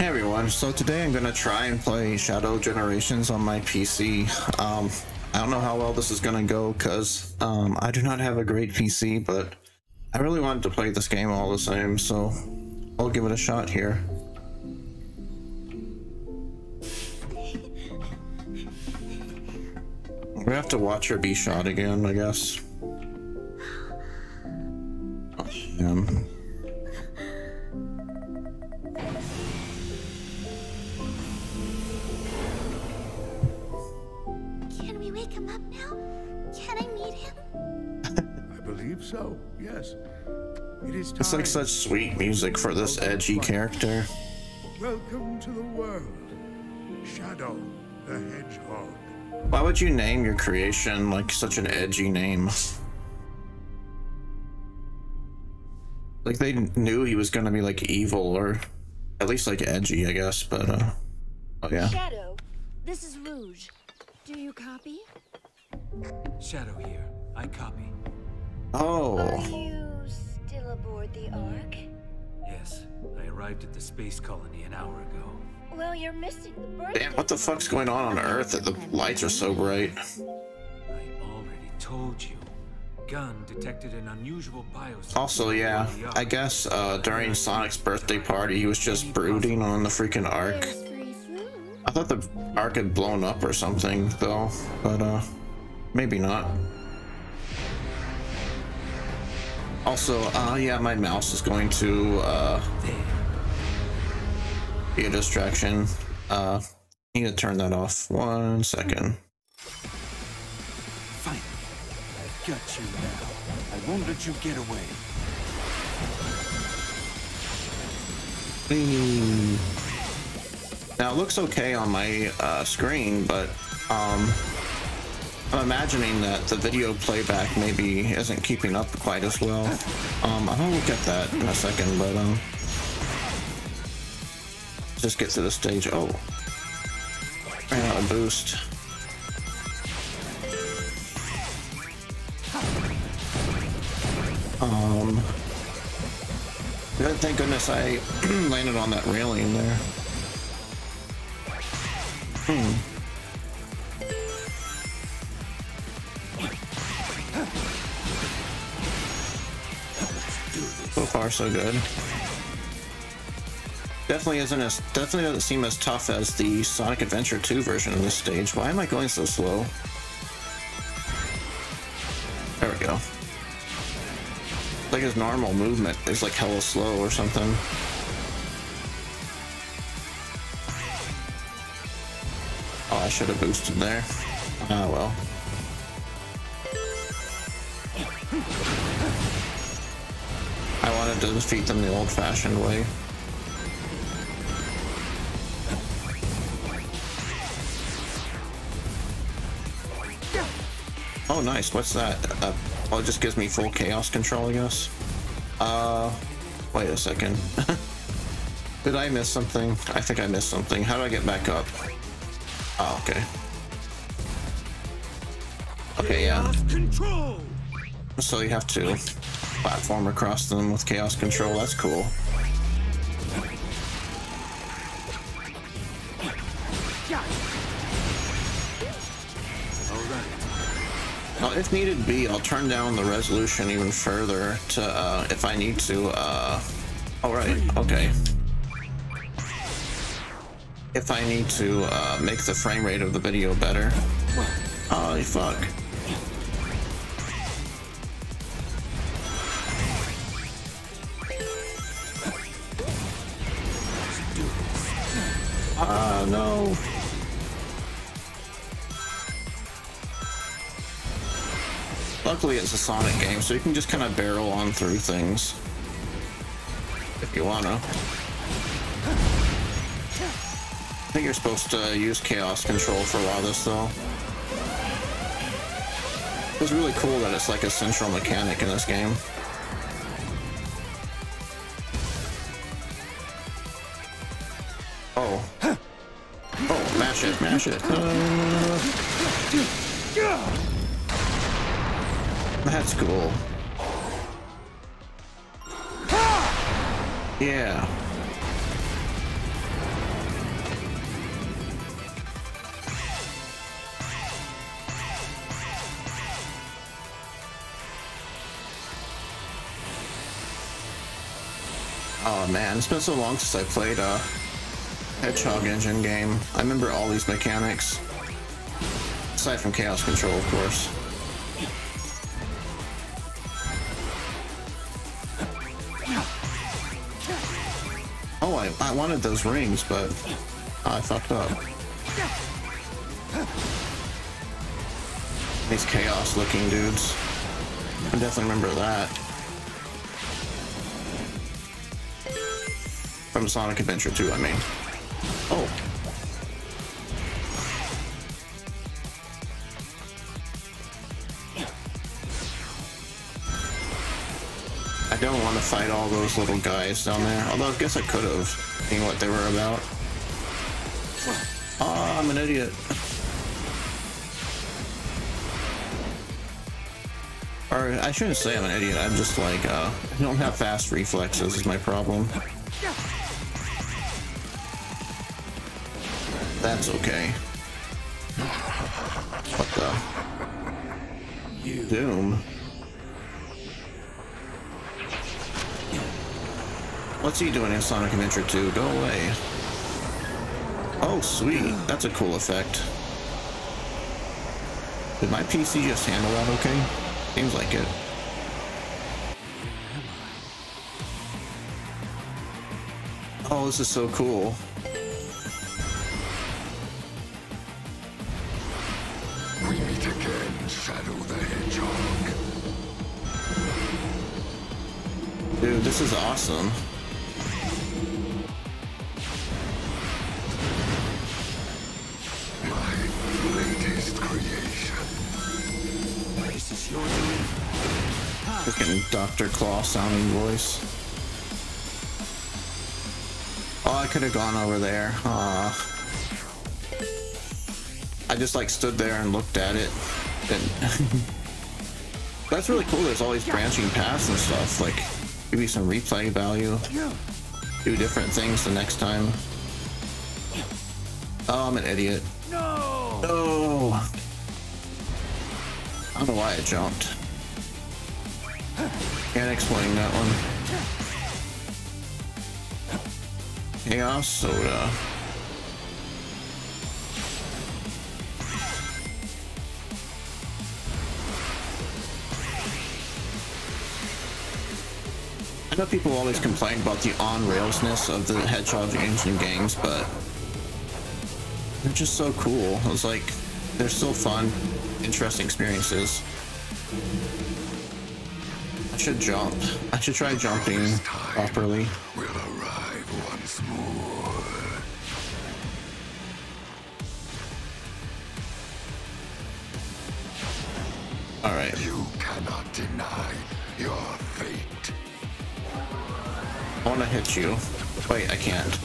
Hey everyone, so today I'm gonna try and play Shadow Generations on my PC. Um, I don't know how well this is gonna go because um, I do not have a great PC, but I really wanted to play this game all the same, so I'll give it a shot here. We have to watch her be shot again, I guess. Oh, so, yes. It is time. It's like such sweet music for this edgy character. Welcome to the world. Shadow the Hedgehog. Why would you name your creation like such an edgy name? Like they knew he was gonna be like evil or at least like edgy, I guess, but uh oh yeah. Shadow, this is Rouge. Do you copy? Shadow here. I copy. Are Oh. you still aboard the Ark? Yes, I arrived at the space colony an hour ago. Well, you're missing the birth. Damn, what the fuck's going on on Earth that the lights are so bright? I already told you. Gun detected an unusual bios. Also, yeah, I guess uh during Sonic's birthday party he was just brooding on the freaking Ark. There's free food. I thought the Ark had blown up or something though, but uh maybe not. Also, uh yeah, my mouse is going to uh be a distraction. Uh need to turn that off. One second. Finally, I've got you now. I won't let you get away. Now it looks okay on my uh, screen, but um, I'm imagining that the video playback maybe isn't keeping up quite as well. Um, I'll look at that in a second, but um, just get to the stage. Oh, ran out of boost. Um, thank goodness I landed on that railing there. Hmm. So good. Definitely isn't as definitely doesn't seem as tough as the Sonic Adventure 2 version of this stage. Why am I going so slow? There we go. Like his normal movement is like hella slow or something. Oh, I should have boosted there. Ah, well. To defeat them the old-fashioned way. Oh, nice. What's that? Uh, oh, it just gives me full chaos control, I guess. Uh, wait a second. Did I miss something? I think I missed something. How do I get back up? Oh, okay. Okay, yeah. So you have to platform across them with chaos control. That's cool. Well, if needed be, I'll turn down the resolution even further to, uh, if I need to, uh, all right, okay. If I need to, uh, make the frame rate of the video better. Oh, fuck. Luckily, it's a Sonic game, so you can just kind of barrel on through things. If you wanna. I think you're supposed to use Chaos Control for a lot of this, though. It's really cool that it's like a central mechanic in this game. Oh. Oh, mash it, mash it. Uh, that's cool. Yeah. Oh man, it's been so long since I played a Hedgehog Engine game. I remember all these mechanics. Aside from Chaos Control, of course. I, I wanted those rings, but I fucked up. These chaos looking dudes. I definitely remember that. From Sonic Adventure 2, I mean. Oh. Those little guys down there. Although I guess I could have, seen what they were about. Oh, I'm an idiot. Or I shouldn't say I'm an idiot. I'm just like, uh, I don't have fast reflexes is my problem. That's okay. What the? Doom. What's he doing in Sonic Adventure 2? Go away. Oh, sweet. That's a cool effect. Did my PC just handle that okay? Seems like it. Oh, this is so cool. We meet again, Shadow the Hedgehog. Dude, this is awesome. Freaking Dr. Claw sounding voice. Oh, I could have gone over there. Aw. I just like stood there and looked at it. And That's really cool. There's all these branching paths and stuff. Like, give you some replay value. Do different things the next time. Oh, I'm an idiot. No! No! I don't know why I jumped. Can't explain that one. Chaos Soda. I know people always complain about the on-railsness of the Hedgehog engine games, but they're just so cool. It's like they're still fun, interesting experiences. I should jump. I should try jumping properly. We'll arrive once more. All right. You cannot deny your fate. I want to hit you. Wait, I can't.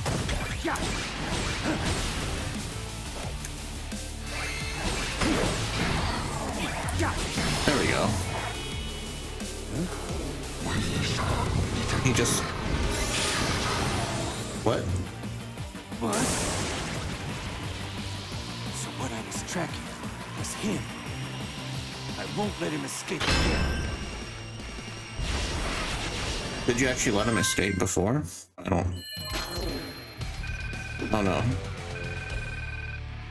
Did you actually let him escape before? I don't. Oh no.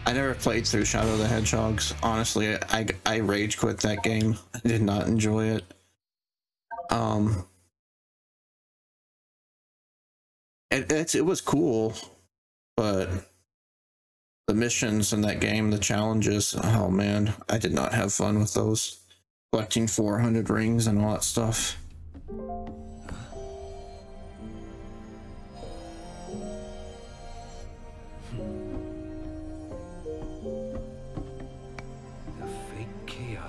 I never played through Shadow the Hedgehogs. Honestly, I, I rage quit that game. I did not enjoy it. Um, it, it's, it was cool, but the missions in that game, the challenges, oh man, I did not have fun with those. Collecting 400 rings and all that stuff.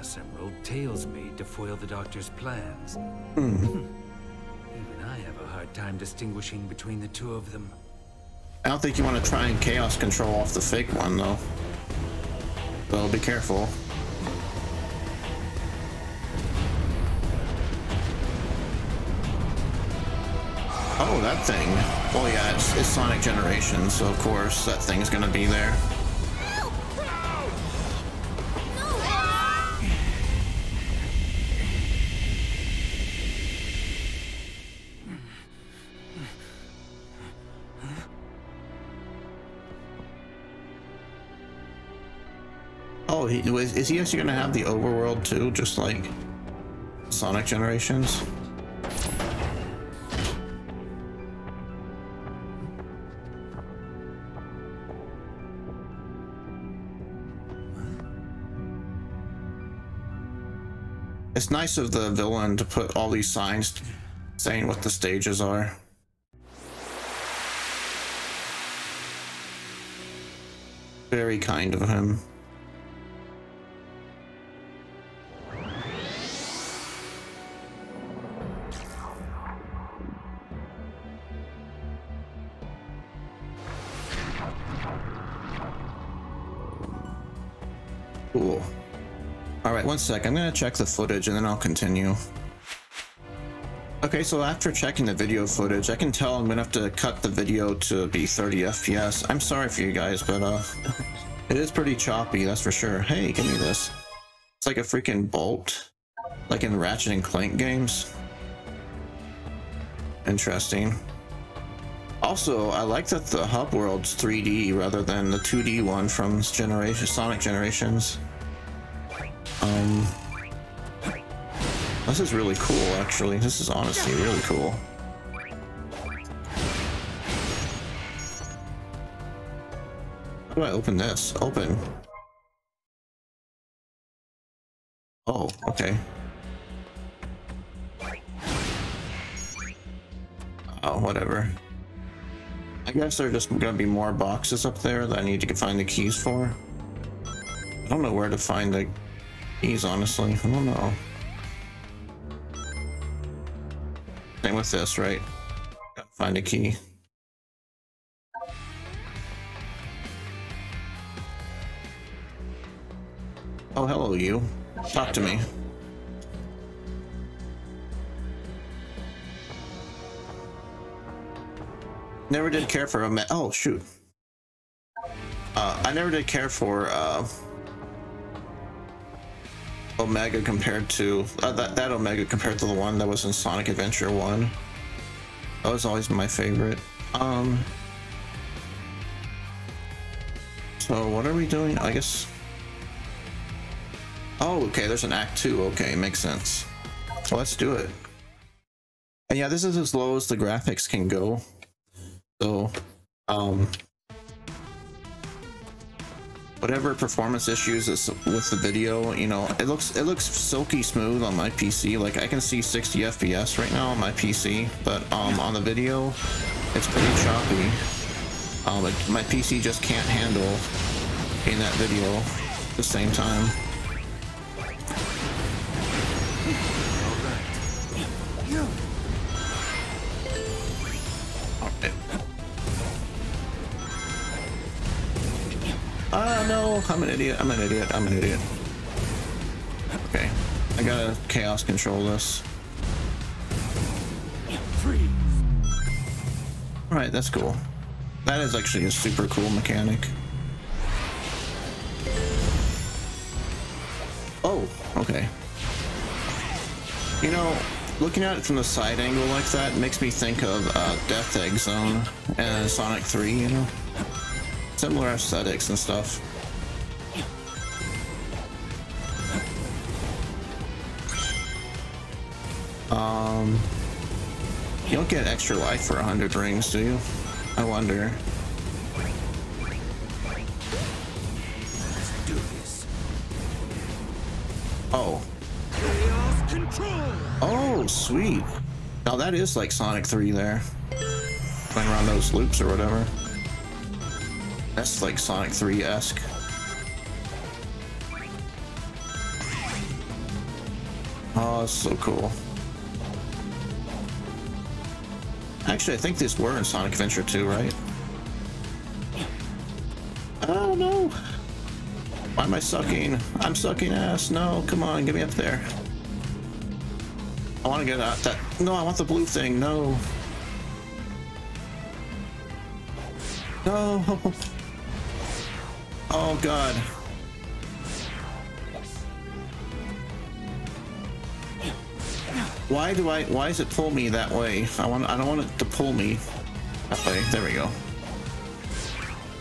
Chaos Emerald Tails made to foil the Doctor's plans. Hmm. Even I have a hard time distinguishing between the two of them. I don't think you want to try and chaos control off the fake one though. So be careful. Oh, that thing. Well, yeah, it's, it's Sonic Generation, so of course that thing's gonna be there. Was- is he actually gonna have the overworld too, just like Sonic Generations? It's nice of the villain to put all these signs saying what the stages are. Very kind of him. One sec. I'm gonna check the footage and then I'll continue. Okay, so after checking the video footage, I can tell I'm gonna have to cut the video to be 30 FPS. I'm sorry for you guys, but uh, it is pretty choppy, that's for sure. Hey, give me this. It's like a freaking bolt, like in Ratchet and Clank games. Interesting. Also, I like that the hub world's 3D rather than the 2D one from generation Sonic Generations. Um, this is really cool, actually. This is honestly really cool. How do I open this? Open. Oh, okay. Oh, whatever. I guess there are just gonna be more boxes up there that I need to find the keys for. I don't know where to find the honestly. I don't know. Same with this, right? Gotta find a key. Oh, hello, you. Talk to me. Never did care for a me- Oh, shoot. Uh, I never did care for, uh, Omega compared to uh, that that Omega compared to the one that was in Sonic Adventure 1. That was always my favorite. Um So what are we doing? I guess Oh, okay, there's an act 2. Okay, makes sense. So let's do it. And yeah, this is as low as the graphics can go. So um whatever performance issues is with the video you know it looks it looks silky smooth on my pc like i can see 60 fps right now on my pc but um on the video it's pretty choppy. Um my pc just can't handle in that video at the same time I'm an idiot. I'm an idiot. I'm an idiot. Okay. I gotta chaos control this. Alright, that's cool. That is actually a super cool mechanic. Oh, okay. You know, looking at it from the side angle like that makes me think of uh, Death Egg Zone and Sonic 3, you know? Similar aesthetics and stuff. Um, you don't get extra life for 100 rings, do you? I wonder. Oh. Oh, sweet. Now that is like Sonic 3 there. Going around those loops or whatever. That's like Sonic 3-esque. Oh, so cool. Actually, I think these were in Sonic Adventure 2, right? Oh, no. Why am I sucking? I'm sucking ass. No, come on, get me up there. I want to get out that. No, I want the blue thing. No. No. Oh God. Why do I? Why does it pull me that way? I want. I don't want it to pull me that way. There we go.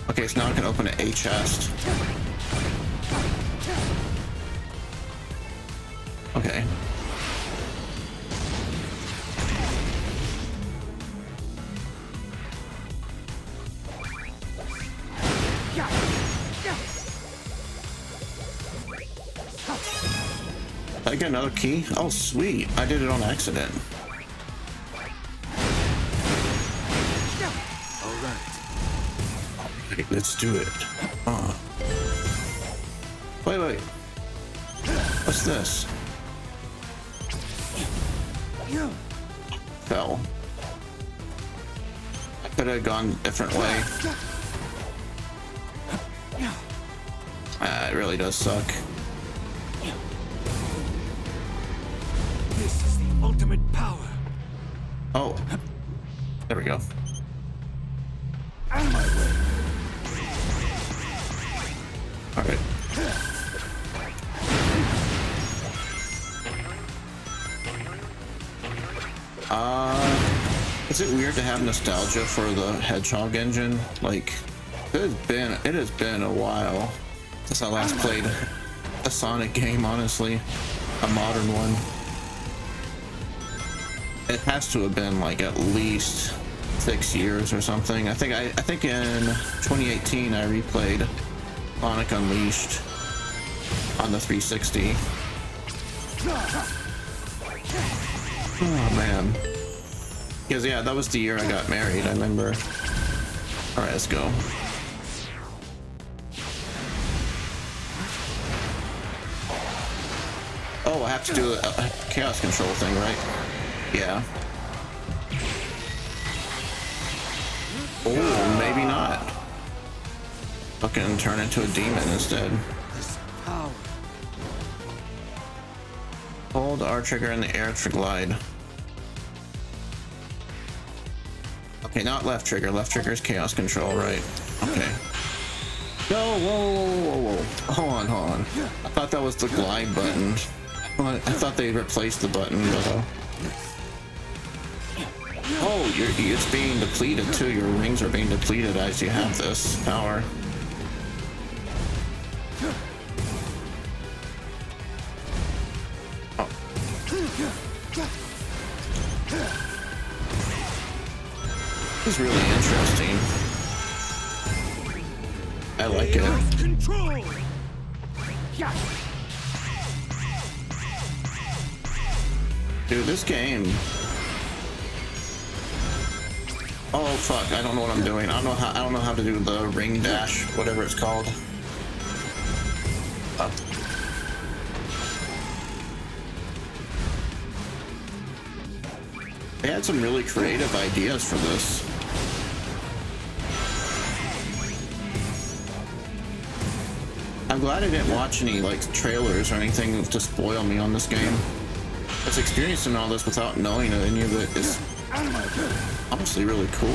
Okay, so now I can open an A chest. Get another key? Oh, sweet. I did it on accident. All right. Okay, let's do it. Uh. Wait, wait. What's this? Fell. I could have gone a different way. Ah, it really does suck. Oh. There we go. Alright. Uh, is it weird to have nostalgia for the Hedgehog engine? Like, it has been it has been a while since I last played a Sonic game. Honestly, a modern one. It has to have been like at least six years or something. I think I, I think in 2018 I replayed Sonic Unleashed on the 360. Oh man. Because yeah, that was the year I got married, I remember. Alright, let's go. Oh, I have to do a, a chaos control thing, right? Yeah. Oh, maybe not. Fucking turn into a demon instead. Hold R trigger in the air to glide. Okay, not left trigger. Left trigger is chaos control, right? Okay. No, whoa, whoa, whoa, whoa. Hold on, hold on. I thought that was the glide button. I thought they replaced the button, but. Oh, it's being depleted too. Your rings are being depleted as you have this power. Oh. This is really interesting. I like it. Control. Dude, this game. Oh fuck! I don't know what I'm doing. I don't know how. I don't know how to do the ring dash, whatever it's called. Uh, They had some really creative ideas for this. I'm glad I didn't watch any like trailers or anything to spoil me on this game. It's experiencing all this without knowing any of it is honestly really cool.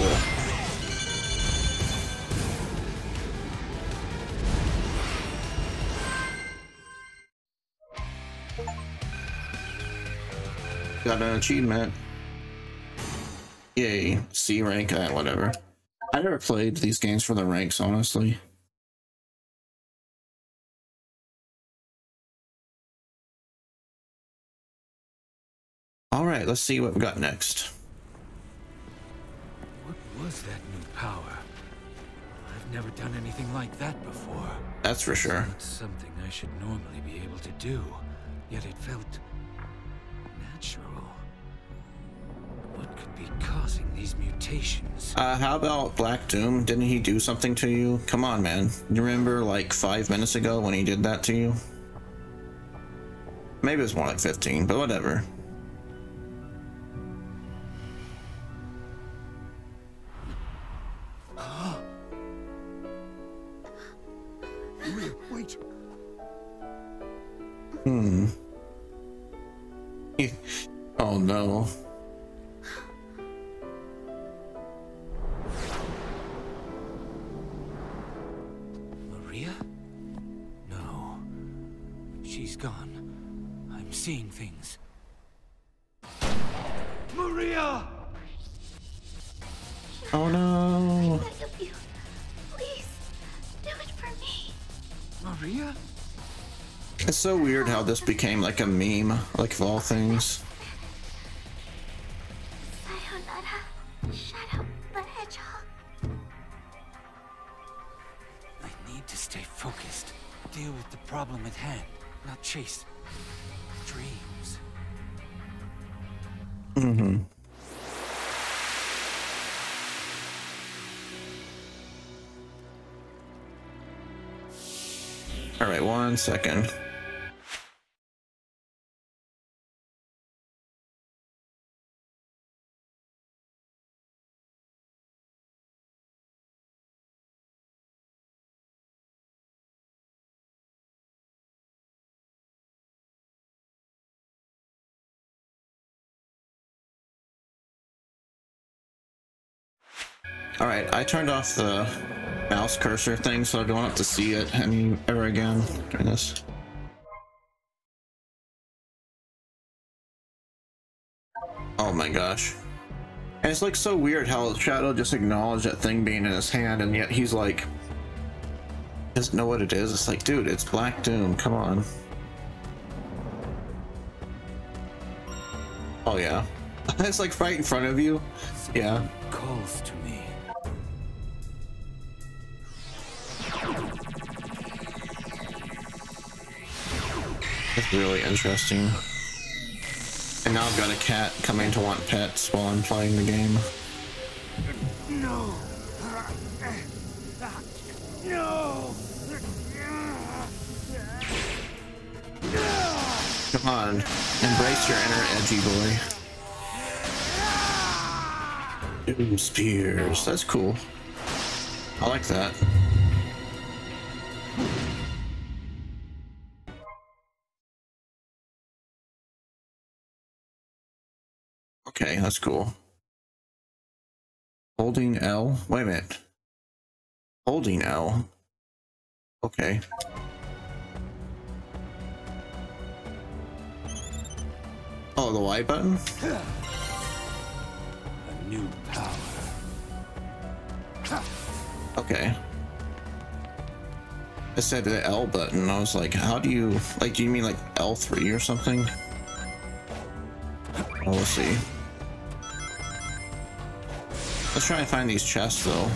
Got an achievement. Yay, C rank, uh, whatever. I never played these games for the ranks, honestly. All right, let's see what we've got next. Was that new power? I've never done anything like that before. That's for sure. Not something I should normally be able to do, yet it felt natural. What could be causing these mutations? Uh, how about Black Doom? Didn't he do something to you? Come on, man. You remember like five minutes ago when he did that to you? Maybe it was more like 15, but whatever. This became like a meme, like of all things. Sayonara, Shadow the Hedgehog. I need to stay focused. Deal with the problem at hand, not chase dreams. Mm-hmm. All right, one second. I turned off the mouse cursor thing so I don't have to see it any ever again during this. Oh my gosh. And it's like so weird how Shadow just acknowledged that thing being in his hand and yet he's like doesn't know what it is. It's like, dude, it's Black Doom, come on. Oh yeah. it's like right in front of you. Yeah. Calls to me. That's really interesting. And now I've got a cat coming to want pets while I'm playing the game. No. No. Come on, embrace your inner edgy boy. Doom spears, that's cool. I like that. That's cool. Holding L. Wait a minute. Holding L. Okay. Oh, the Y button? A new power. Okay. I said the L button. I was like, how do you like? Do you mean like L3 or something? Oh, we'll see. Let's try and find these chests though.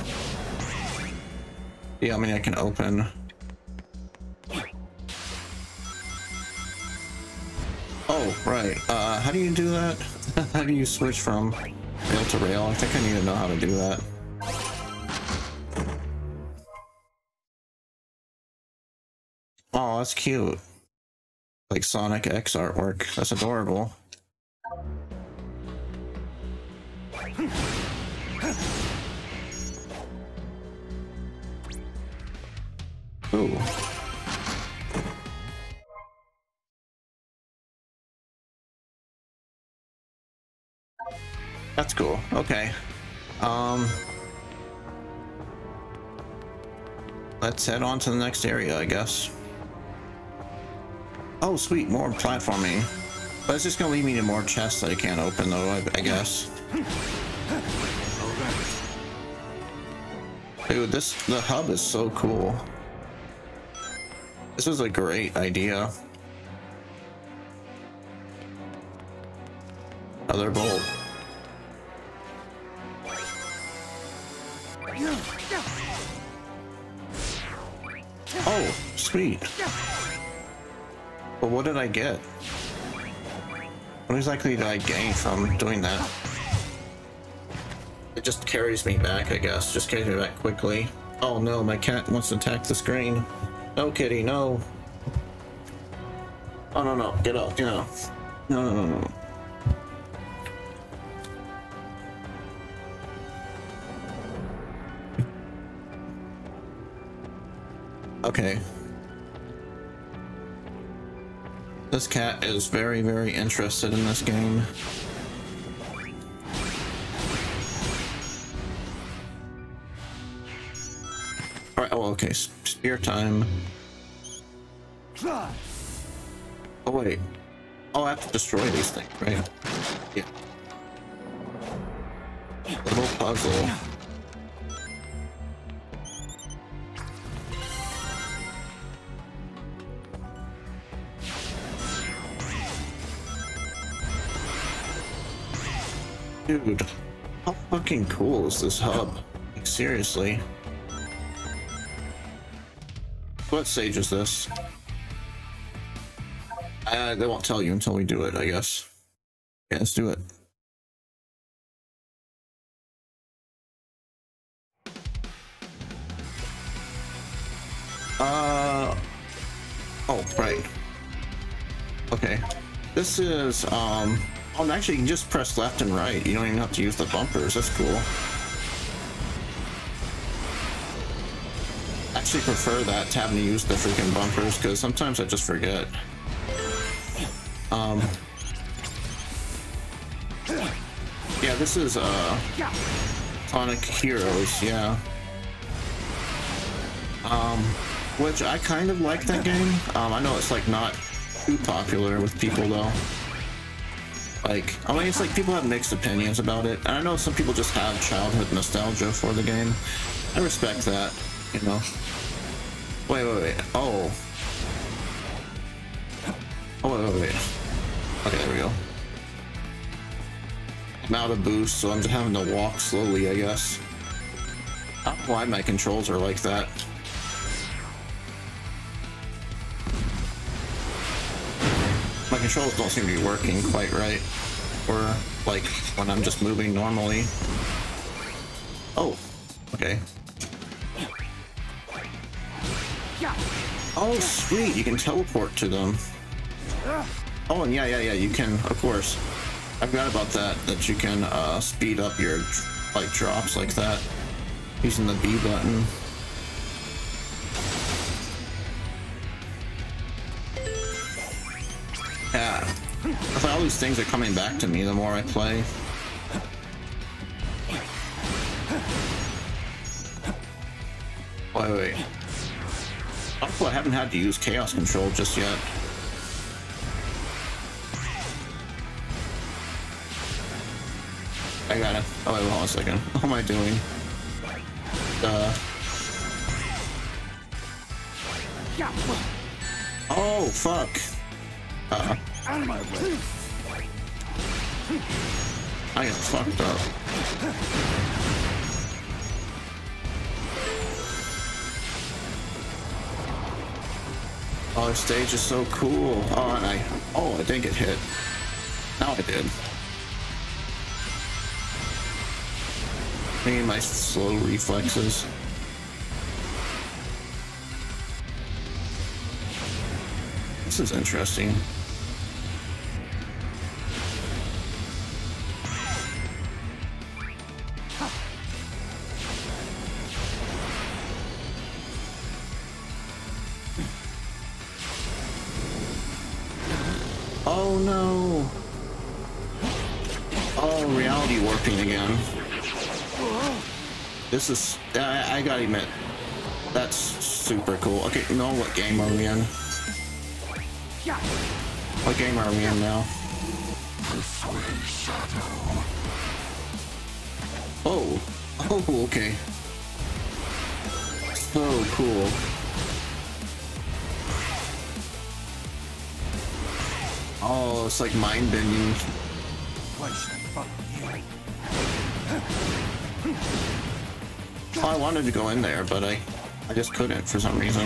Yeah, I mean I can open. Oh, right. Uh, how do you do that? how do you switch from rail to rail? I think I need to know how to do that. Oh, that's cute. Like Sonic X artwork. That's adorable. That's cool. Okay. Um Let's head on to the next area, I guess. Oh, sweet, more platforming. But it's just gonna lead me to more chests that I can't open, though, I, I guess. Dude, this, the hub is so cool. This was a great idea. Another bolt. Oh, sweet. But what did I get? What exactly did I gain from doing that? It just carries me back, I guess. Just carries me back quickly. Oh no, my cat wants to attack the screen. No, kitty, no. Oh no, no, get up, get up. No, no, no, no. Okay. This cat is very, very interested in this game. Alright, oh, okay, Spear time. Oh wait. Oh, I have to destroy these things, right? Yeah. Little puzzle. Dude, how fucking cool is this hub? Like, seriously. What stage is this? Uh, they won't tell you until we do it, I guess. Yeah, let's do it. Uh, oh, right. Okay. This is, um, oh, actually you can just press left and right. You don't even have to use the bumpers. That's cool. Actually prefer that to having to use the freaking bumpers because sometimes I just forget. Um, yeah, this is, uh, Sonic Heroes, yeah. Um, which I kind of like that game. Um, I know it's like not too popular with people though. Like, I mean, it's like people have mixed opinions about it. And I know some people just have childhood nostalgia for the game. I respect that, you know. Wait, wait, wait. Oh. Oh, wait, wait, wait. Okay, there we go. I'm out of boost, so I'm just having to walk slowly, I guess. I don't know why my controls are like that. My controls don't seem to be working quite right. Or, like, when I'm just moving normally. Oh, okay. Oh, sweet, you can teleport to them. Oh, and yeah, yeah, yeah, you can, of course. I forgot about that, that you can uh, speed up your, like, drops like that. Using the B button. Yeah. I thought all these things are coming back to me the more I play. Wait, wait, I haven't had to use Chaos Control just yet. I got it. Oh, wait, hold on a second. What am I doing? Uh. Oh, fuck. Uh. Out of my way. I got fucked up. Oh, the stage is so cool. Oh, and I, oh, I didn't get hit. Now I did. Maybe my slow reflexes. This is interesting. Oh no! Oh, reality warping again. This is, I, I gotta admit, that's super cool. Okay, you know what game are we in? What game are we in now? Oh, oh, okay. So cool. Oh, it's like mind bending. Oh, I wanted to go in there, but I, I just couldn't for some reason.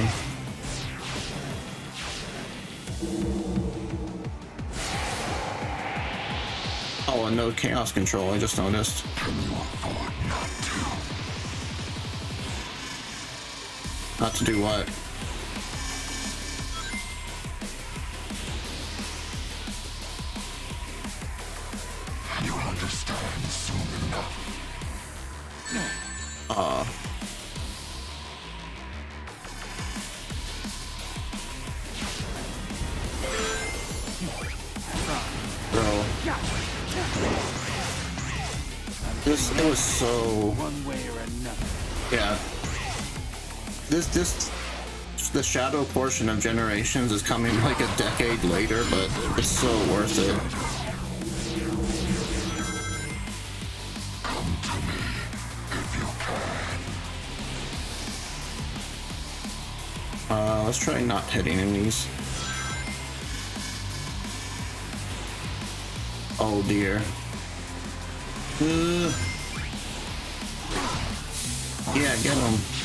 Oh, and no chaos control, I just noticed. Not to do what? Shadow portion of Generations is coming like a decade later, but it's so worth it. Uh, let's try not hitting enemies. Oh dear. Uh, yeah, get him.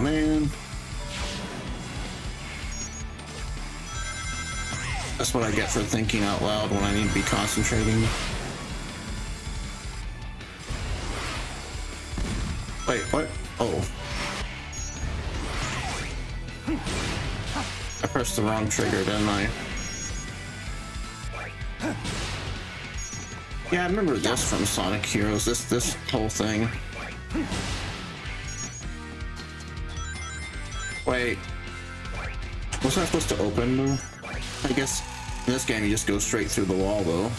Man. That's what I get for thinking out loud when I need to be concentrating. Wait, what? Oh. I pressed the wrong trigger, didn't I? Yeah, I remember this from Sonic Heroes. This this whole thing. Wait. Was I supposed to open? I guess in this game you just go straight through the wall though.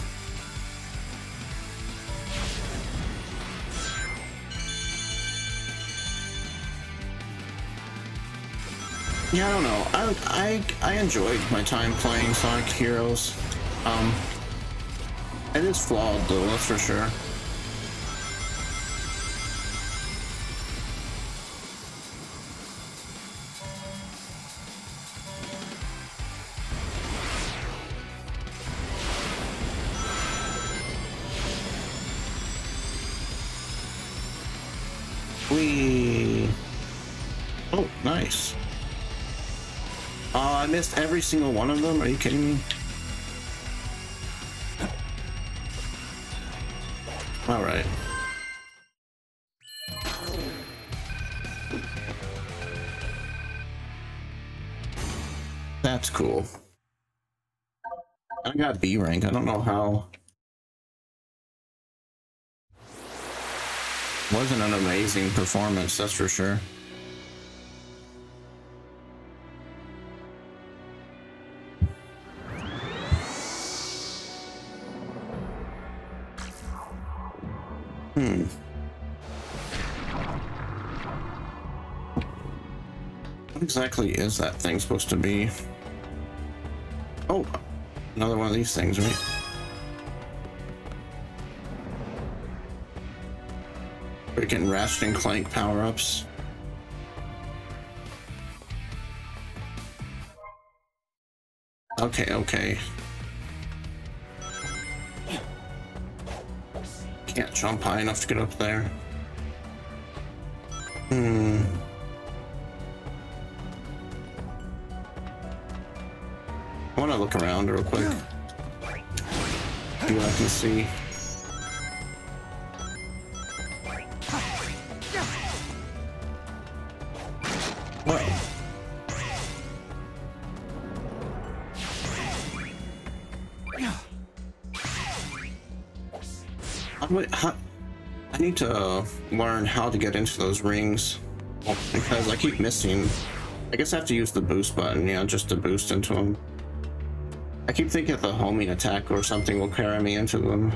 Yeah, I don't know. I I I enjoyed my time playing Sonic Heroes. Um, it is flawed though, that's for sure. Every single one of them. Are you kidding me? All right. That's cool. I got B rank. I don't know how. Wasn't an amazing performance, that's for sure. Exactly is that thing supposed to be? Oh, another one of these things, right? Freaking Ratchet and Clank power-ups. Okay, okay. Can't jump high enough to get up there. Hmm. I want to look around real quick. See what I can see. What? How do I, how, I need to learn how to get into those rings because I keep missing. I guess I have to use the boost button, yeah, just to boost into them. Keep thinking the homing attack or something will carry me into them.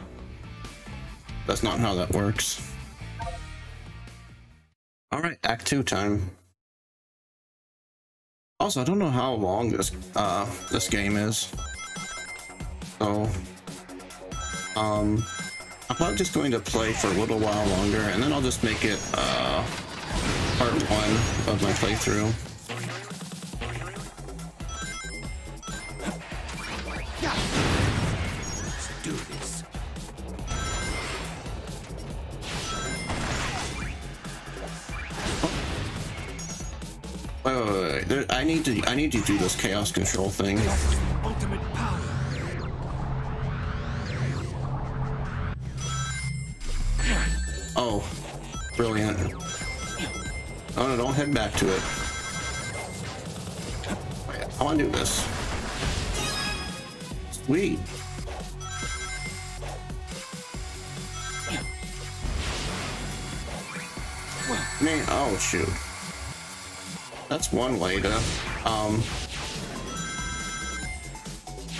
That's not how that works. Alright, Act 2 time. Also, I don't know how long this uh this game is. So um I'm probably just going to play for a little while longer and then I'll just make it uh part one of my playthrough. To do this chaos control thing. Oh, brilliant. Oh no, don't head back to it. I want to do this. Sweet. Man, oh shoot. That's one way to um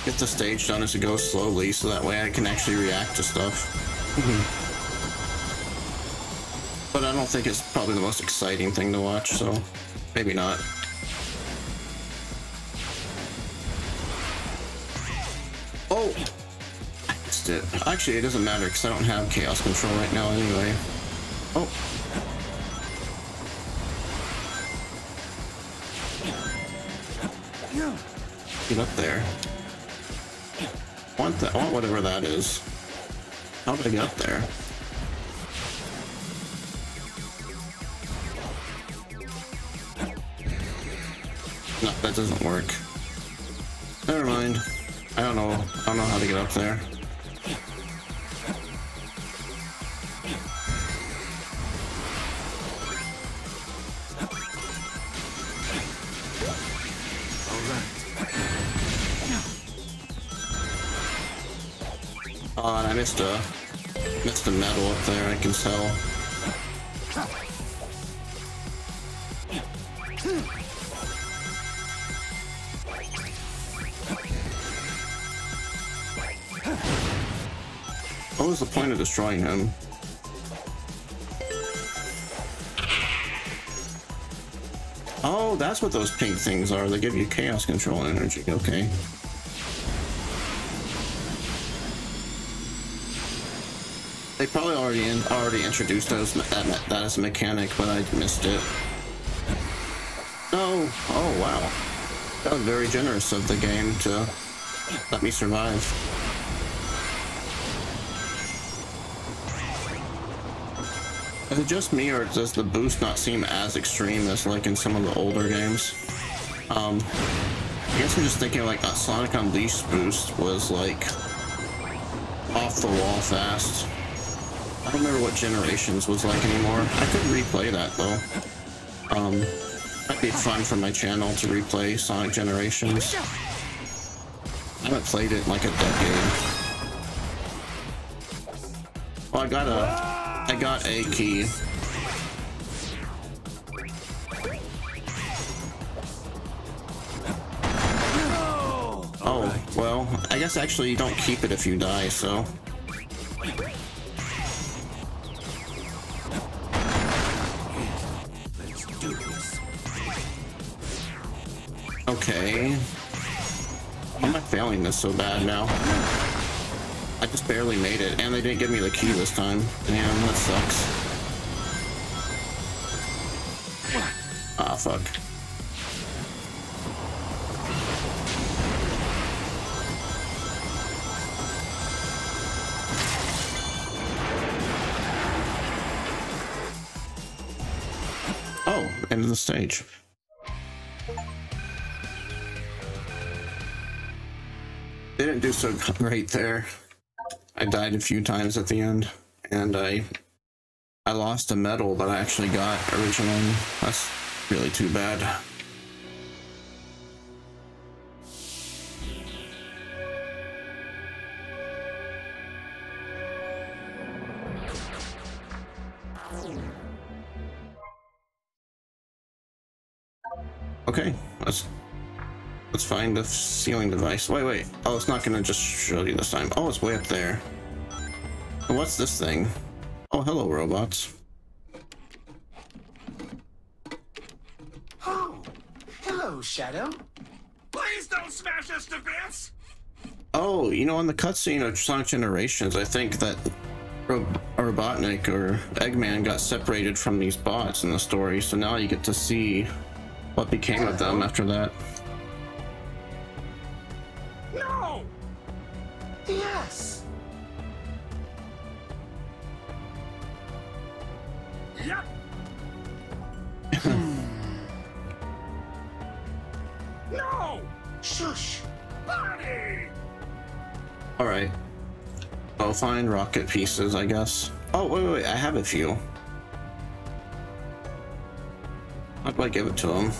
get the stage done as it goes slowly so that way I can actually react to stuff. but I don't think it's probably the most exciting thing to watch, so Maybe not. Oh! I missed it. Actually, it doesn't matter because I don't have chaos control right now anyway. Oh! Want that. I want whatever that is. How did I get up there? No, that doesn't work. Never mind. I don't know. I don't know how to get up there. Missed a missed a medal up there. I can tell. What was the point of destroying him? Oh, that's what those pink things are. They give you chaos control energy. Okay. They probably already in, already introduced those that, that as a mechanic, but I missed it. No. Oh wow. That was very generous of the game to let me survive. Is it just me, or does the boost not seem as extreme as like in some of the older games? Um, I guess I'm just thinking like a Sonic Unleashed boost was like off the wall fast. I don't remember what Generations was like anymore. I could replay that though. Um, might be fun for my channel to replay Sonic Generations. I haven't played it in like a decade. Well, I got a, I got a key. Oh, well, I guess actually you don't keep it if you die, so. Am I failing this so bad now? I just barely made it, and they didn't give me the key this time. Damn, that sucks. Ah, fuck. Oh, end of the stage. Do so great there. I died a few times at the end, and I I lost a medal that I actually got originally. That's really too bad. Find the ceiling device. Wait, wait. Oh, it's not gonna just show you this time. Oh, it's way up there. What's this thing? Oh, hello, robots. Oh, hello, Shadow. Please don't smash us to bits. Oh, you know, on the cutscene of Sonic Generations, I think that Ro- Robotnik or Eggman got separated from these bots in the story, so now you get to see what became of them after that. Find rocket pieces, I guess. Oh, wait, wait, wait, I have a few. How do I give it to him?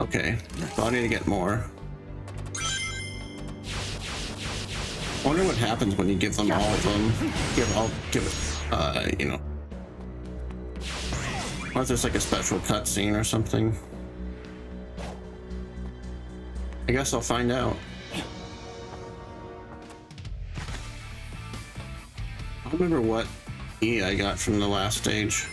Okay, so I need to get more. I wonder what happens when you give them all of them. Give all, give it, uh, you know. If there's like a special cutscene or something? I guess I'll find out. I remember what E I got from the last stage.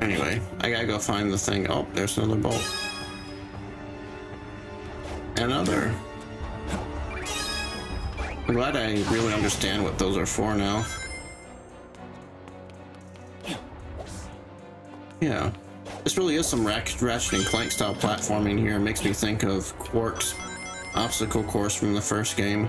Anyway, I gotta go find the thing. Oh, there's another bolt. Another. I'm glad I really understand what those are for now. Yeah. This really is some Ratchet and Clank style platforming here. It makes me think of Qwark's obstacle course from the first game.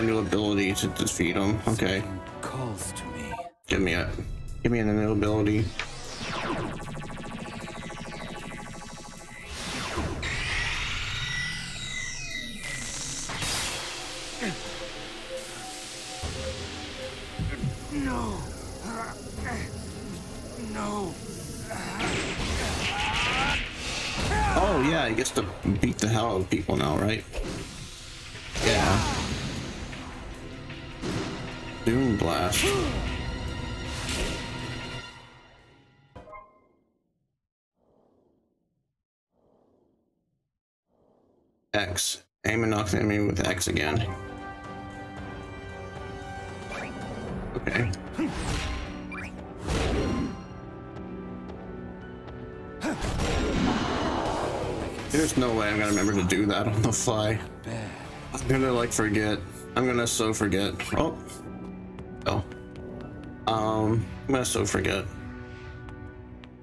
A new ability to defeat him. Okay. Calls to me. Give me a give me a new ability. And knock with X again. Okay. There's no way I'm gonna remember to do that on the fly. I'm gonna like forget. I'm gonna so forget. Oh. Oh. Um, I'm gonna so forget.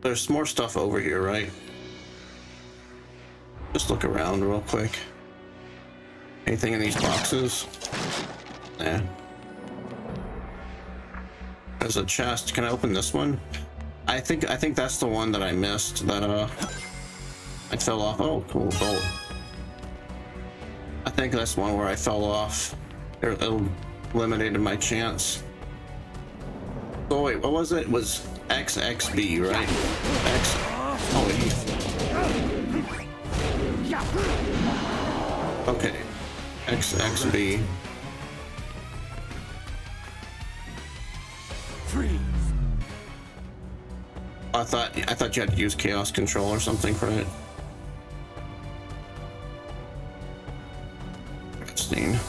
There's more stuff over here, right? Just look around real quick. Anything in these boxes? Nah. There's a chest. Can I open this one? I think I think that's the one that I missed. That uh, I fell off. Oh, cool bolt. I think that's one where I fell off. It eliminated my chance. Oh wait, what was it? It was XXB, right? X. Oh wait. Okay. XXB. Freeze. I thought I thought you had to use chaos control or something for it. Interesting.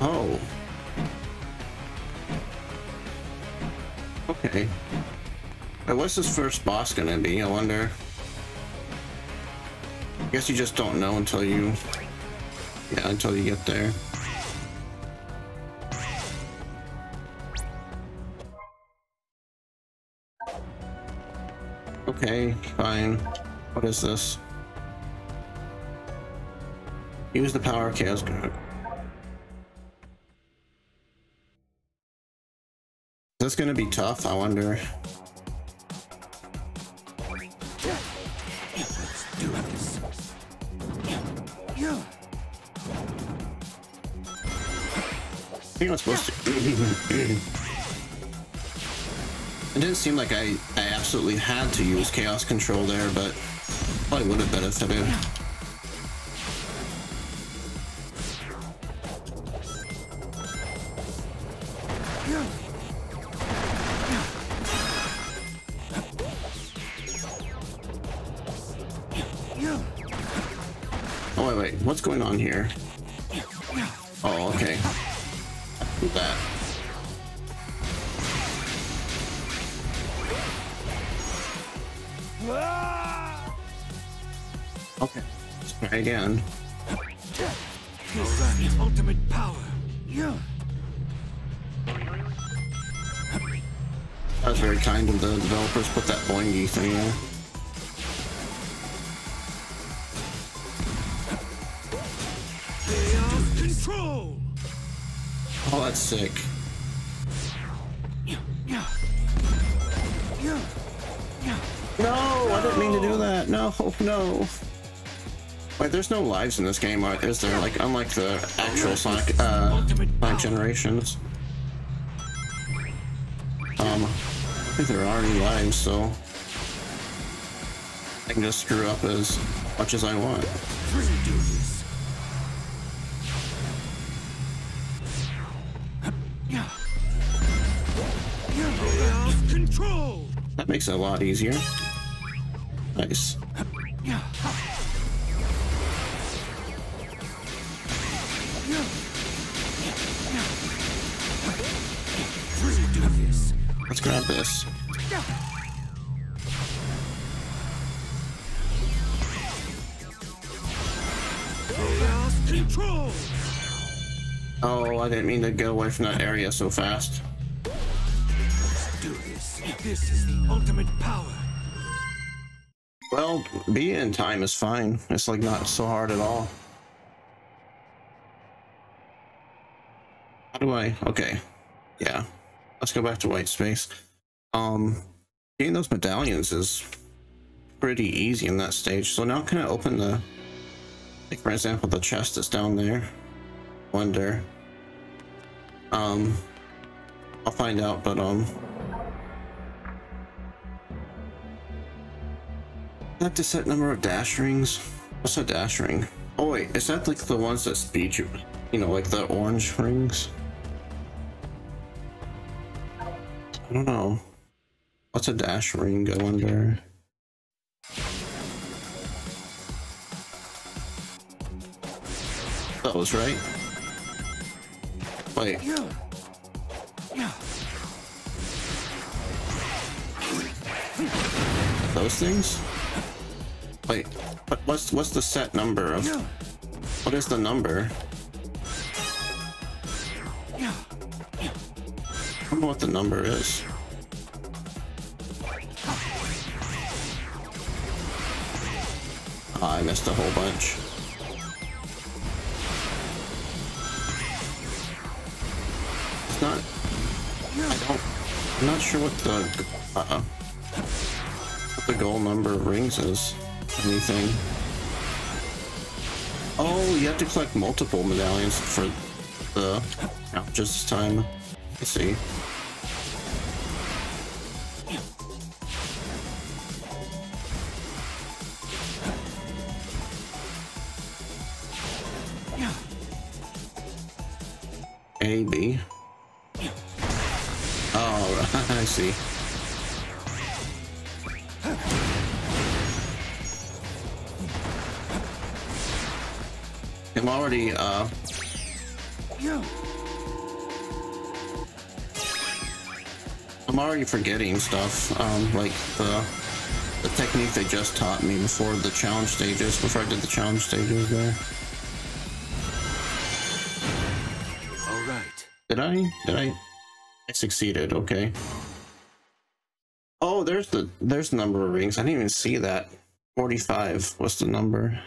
Oh. Okay. What's this first boss gonna be? I wonder. I guess you just don't know until you. Yeah, until you get there. Okay, fine. What is this? Use the power of chaos. Is this gonna be tough? I wonder. I supposed to. it didn't seem like I, I absolutely had to use chaos control there, but probably would have been benefited. Oh wait, wait, what's going on here? Let's try again. This is ultimate power. That was very kind of the developers put that boingy thing there. Chaos control. Oh, that's sick. No, I didn't mean to do that. No, no. Wait, there's no lives in this game, is there? Like, unlike the actual Sonic, uh, Sonic Generations. Um, I think there are any lives, so... I can just screw up as much as I want. That makes it a lot easier. Nice. I didn't mean to get away from that area so fast. Let's do this. This is the ultimate power. Well, being in time is fine. It's like not so hard at all. How do I? Okay. Yeah. Let's go back to white space. Um, getting those medallions is pretty easy in that stage. So now can I open the, like for example, the chest that's down there? Wonder. Um, I'll find out, but um, have to set number of dash rings. What's a dash ring? Oh wait, is that like the ones that speed you? You know, like the orange rings? I don't know. What's a dash ring? I wonder. Those, right? Wait, those things? Wait, what, what's what's the set number of? What is the number? I don't know what the number is. Ah, I missed a whole bunch. It's not. I don't. I'm not sure what the uh, what the goal number of rings is. Anything? Oh, you have to collect multiple medallions for the challenges this time. I see. Already forgetting stuff, um, like the, the technique they just taught me before the challenge stages, before I did the challenge stages there. All right. Did I? Did I? I succeeded, okay. Oh, there's the, there's the number of rings. I didn't even see that. 45 What's the number.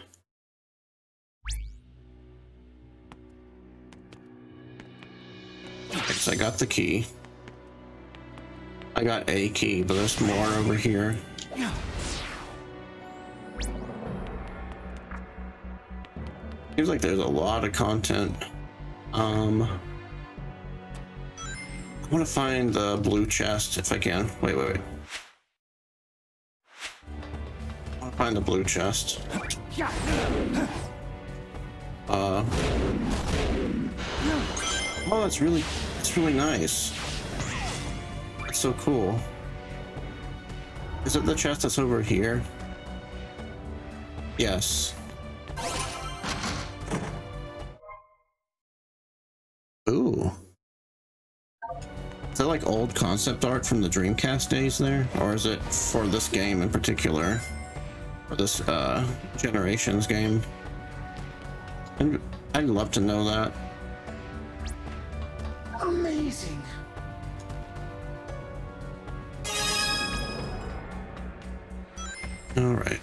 Yes, I got the key. I got a key, but there's more over here. Seems like there's a lot of content. Um, I want to find the blue chest if I can. Wait, wait, wait. I want to find the blue chest. Uh. Oh, that's really, that's really nice. So cool. Is it the chest that's over here? Yes. Ooh. Is that like old concept art from the Dreamcast days there? Or is it for this game in particular? For this uh, Generations game? I'd love to know that. Amazing. Alright.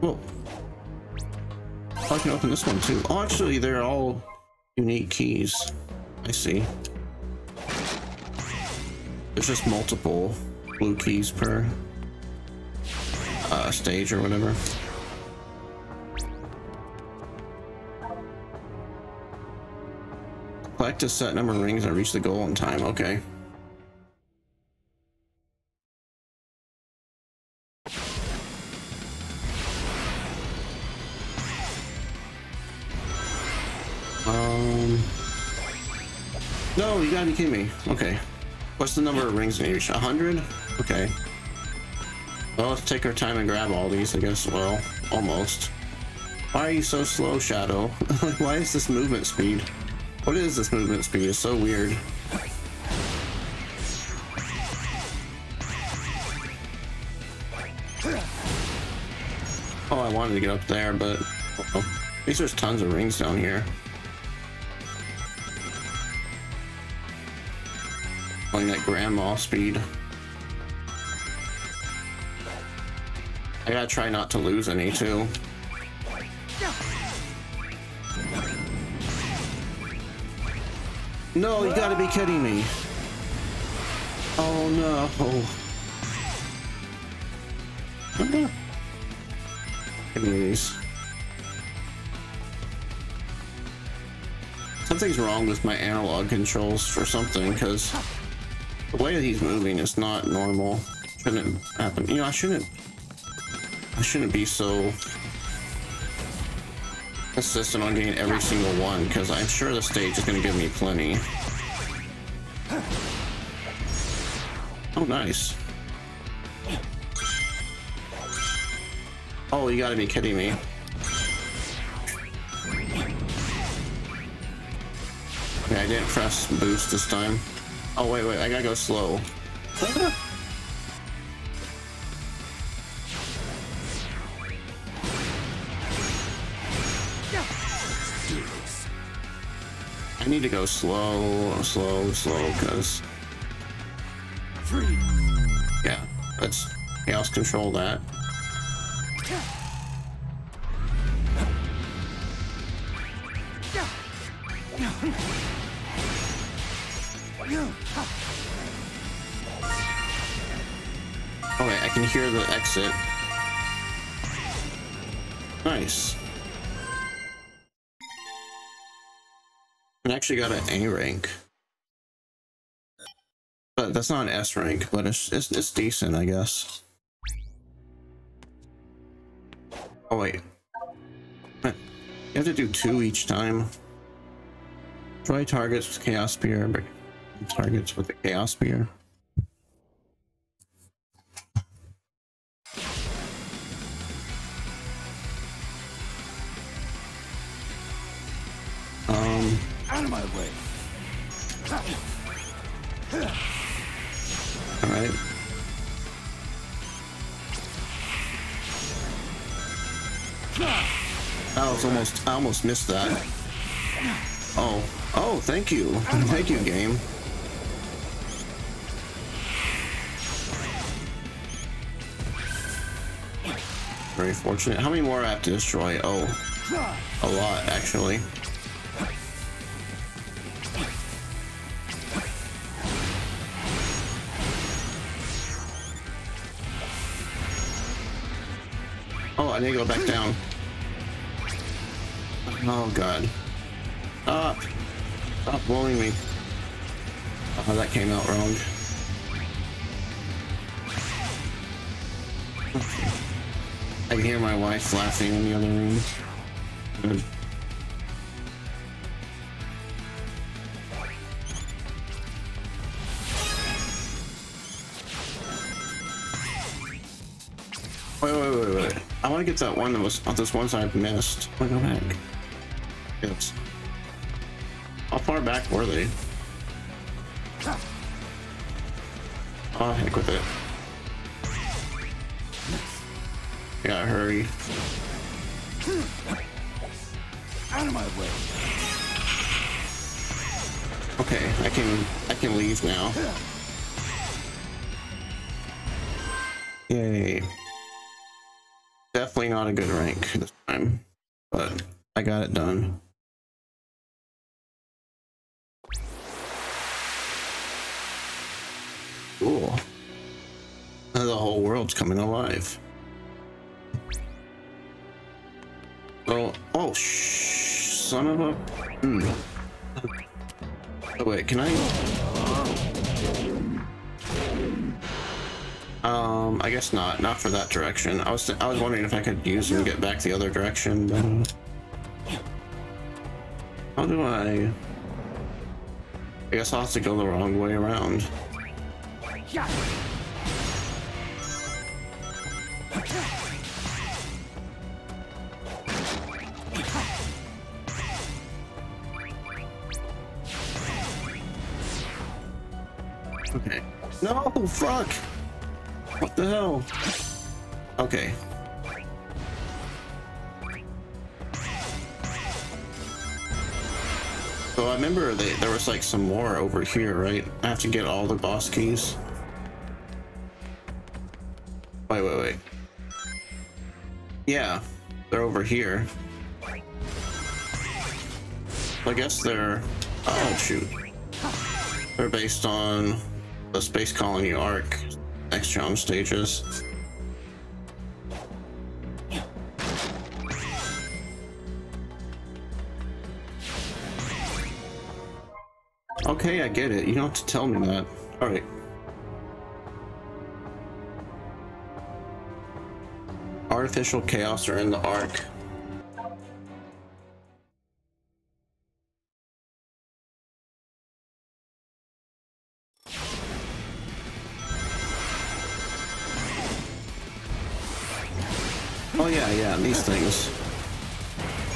Whoa. Oh, I can open this one too. Oh, actually, they're all unique keys. I see. There's just multiple blue keys per uh, stage or whatever. Collect a set number of rings and reach the goal in time. Okay. Um. No, you gotta be kidding me. Okay. What's the number of rings in each? A hundred? Okay. Well, let's take our time and grab all these, I guess. Well, almost. Why are you so slow, Shadow? Why is this movement speed? What is this movement speed? It's so weird. Oh, I wanted to get up there, but... Oh, at least there's tons of rings down here. Playing that grandma speed. I gotta try not to lose any too. No, you gotta be kidding me. Oh no. These. Something's wrong with my analog controls for something, because the way he's moving is not normal. Shouldn't happen. You know, I shouldn't I shouldn't be so insistent on getting every single one because I'm sure the stage is going to give me plenty. Oh, nice. Oh, you gotta be kidding me. Okay, I didn't press boost this time. Oh, wait, wait, I gotta go slow. I need to go slow, slow, slow, because... Yeah, let's chaos control that. Actually got an A rank. But that's not an S rank, but it's, it's, it's decent, I guess. Oh, wait. You have to do two each time. Try targets with Chaos Spear, but targets with the Chaos Spear. Out of my way. all right. I was almost, I almost missed that. Oh, oh, thank you, thank you, game. Very fortunate. How many more I have to destroy? Oh, a lot actually. Need to go back down. Oh god. Uh, stop. Stop blowing me. Oh, that came out wrong. I can hear my wife laughing in the other room. To get that one that was oh, on this ones I've missed. I go back. Yes. How far back were they? Oh, heck with it. I gotta hurry. Out of my way. Okay, I can I can leave now. Yay. Definitely not a good rank this time, but I got it done. Cool. The whole world's coming alive. Oh, oh, shh, son of a. Hmm. Oh, wait, can I? Um, I guess not. Not for that direction. I was I was wondering if I could use them get back the other direction, but how do I? I guess I'll have to go the wrong way around. Okay. No, fuck! What the hell? Okay. So I remember there was like some more over here, right? I have to get all the boss keys. Wait, wait, wait. Yeah, they're over here. I guess they're... Oh, shoot. They're based on the Space Colony ARK, next challenge stages. Okay, I get it. You don't have to tell me that. Alright. Artificial chaos are in the ARK.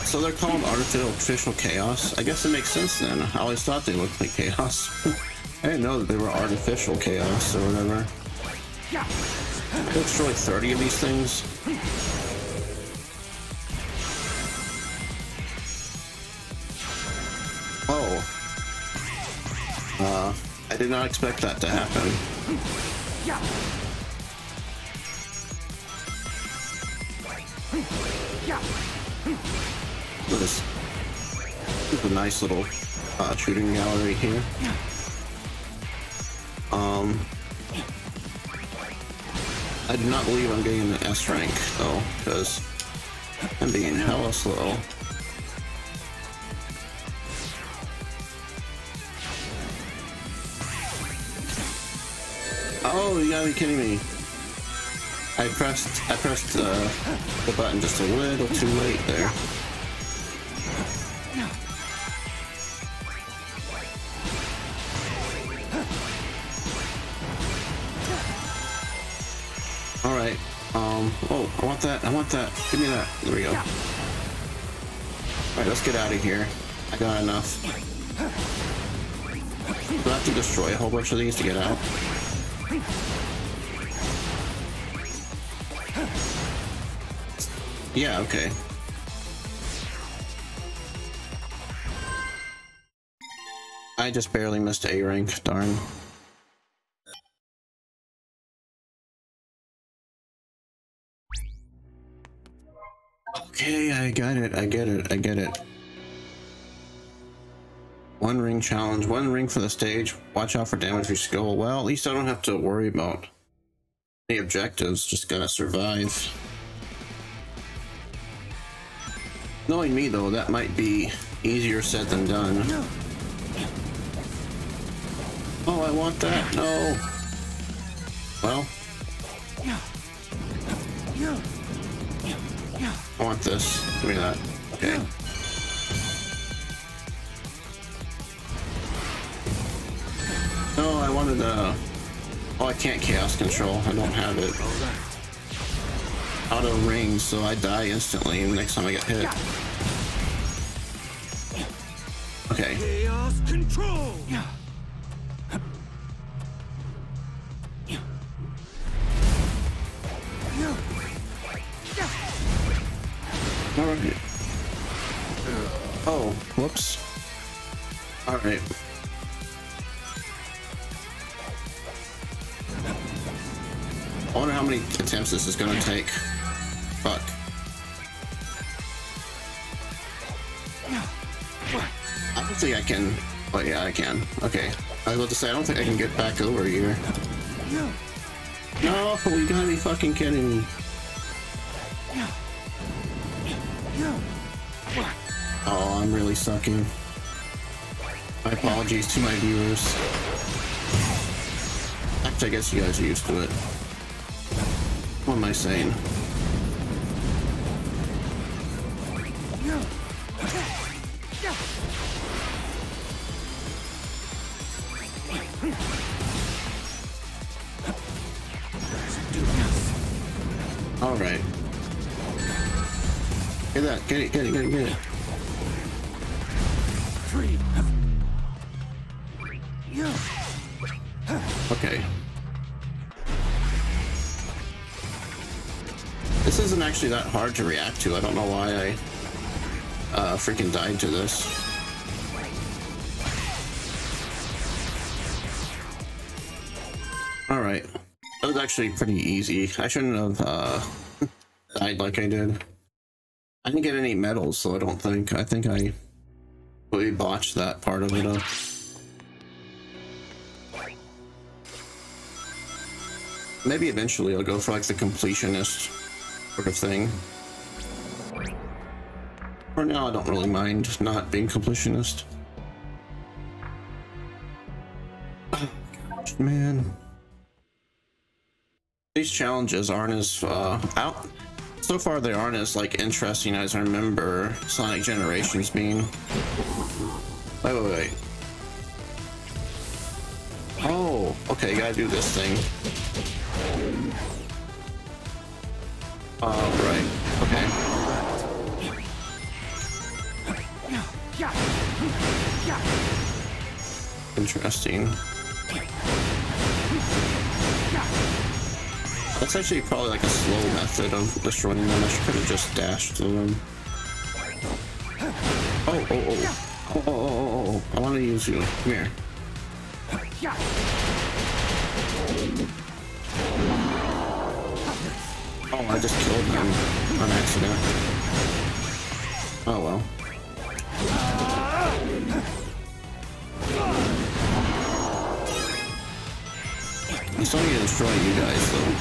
So they're called artificial chaos. I guess it makes sense then. I always thought they looked like chaos. I didn't know that they were artificial chaos or whatever. Destroy 30 of these things. Oh. Uh, I did not expect that to happen. This, this is a nice little uh, shooting gallery here. Um, I do not believe I'm getting an S rank though, because I'm being hella slow. Oh, you gotta be kidding me. I pressed I pressed uh, the button just a little too late there. I want that. I want that. Give me that. There we go. All right. Let's get out of here. I got enough. I have to destroy a whole bunch of these to get out? Yeah, okay. I just barely missed A rank, darn. Okay, I got it, I get it, I get it. One ring challenge, one ring for the stage. Watch out for damage your skill. Well, at least I don't have to worry about the objectives, just gotta survive. Knowing me though, that might be easier said than done. Oh, I want that. No. Well. I want this. Give me that. Okay. No, I wanted uh Oh, I can't chaos control. I don't have it. Auto ring, so I die instantly next time I get hit. Okay. Chaos control. Oh, whoops. Alright. I wonder how many attempts this is gonna take. Fuck. I don't think I can. Oh yeah, I can. Okay. I was about to say, I don't think I can get back over here. No, you gotta be fucking kidding me. Really sucking. My apologies to my viewers. Actually, I guess you guys are used to it. What am I saying? All right. Get that. Get it. Get it. Get it. Get it. Actually that hard to react to. I don't know why I uh, freaking died to this. Alright. That was actually pretty easy. I shouldn't have uh, died like I did. I didn't get any medals, so I don't think. I think I really botched that part of it up. Maybe eventually I'll go for like the completionist sort of thing. For now, I don't really mind not being completionist. Gosh, man. These challenges aren't as uh, out. So far, they aren't as like interesting as I remember Sonic Generations being. Wait, wait, wait. Oh, okay, gotta do this thing. Uh, right. Okay. Interesting. That's actually probably like a slow method of destroying them. I could have just dashed through them. Oh, oh, oh. Oh, oh, oh, oh, oh. I want to use you. Come here. I just killed him on accident. Oh well. I still need to destroy you guys though,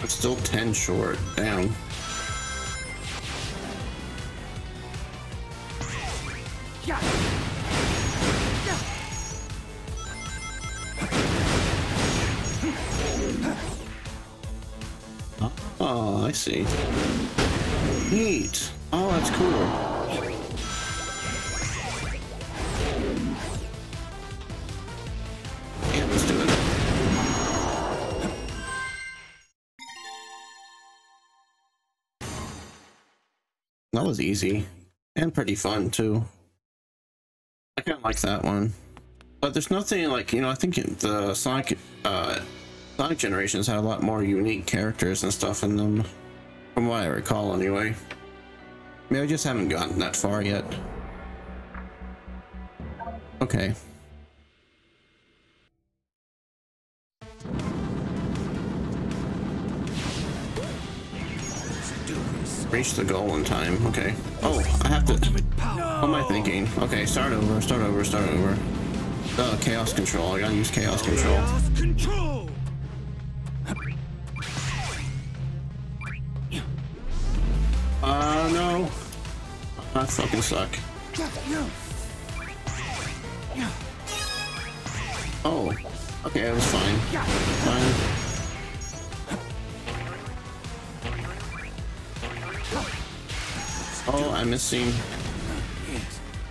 I'm still 10 short. Damn. See. Neat. Oh, that's cool. That was easy. And pretty fun, too. I kind of like that one. But there's nothing like, you know, I think the Sonic, uh, Sonic Generations had a lot more unique characters and stuff in them. From what I recall, anyway. Maybe I just haven't gotten that far yet. Okay. Reach the goal in time. Okay. Oh, I have to. What am I thinking? Okay, start over, start over, start over. Uh, chaos control. I gotta use chaos control. Uh, no. I fucking suck. Oh. Okay, that was fine. Fine. Oh, I'm missing.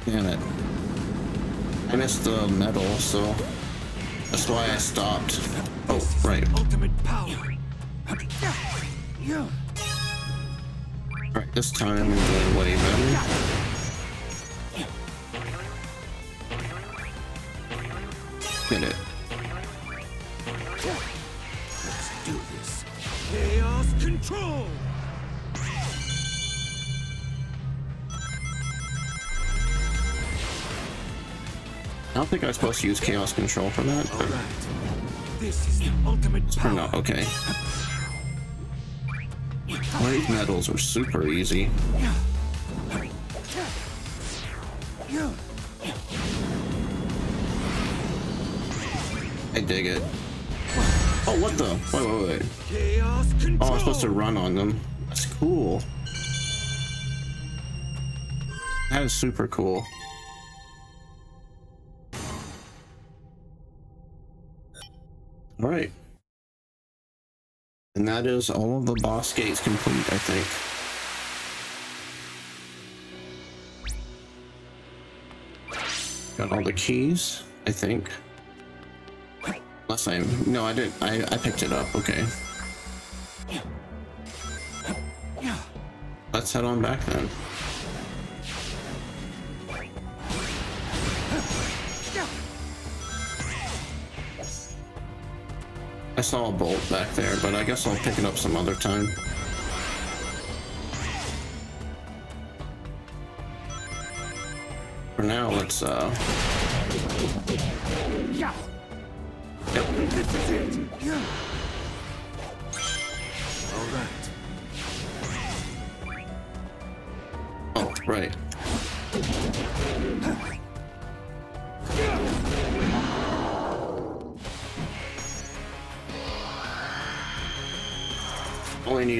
Damn it. I missed the medal, so that's why I stopped. Oh, right. Ultimate power. Alright, this time I'm doing way better. Get it. Let's do this. Chaos control. I don't think I was supposed to use chaos control for that, All but right. This is the ultimate power. no, okay. These medals were super easy. I dig it. Oh, what the? Wait, wait, wait. Chaos. Oh, I'm supposed to run on them. That's cool. That is super cool. And that is all of the boss gates complete, I think. Got all the keys, I think. Unless I, no, I didn't, I, I picked it up, okay. Let's head on back then. I saw a bolt back there, but I guess I'll pick it up some other time. For now, let's, uh... Yep. Oh, right.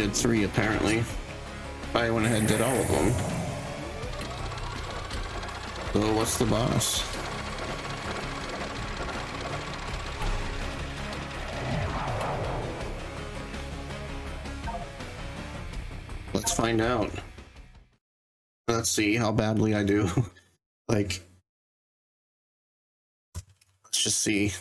Needed three, apparently. I went ahead and did all of them. So what's the boss? Let's find out. Let's see how badly I do. like, let's just see.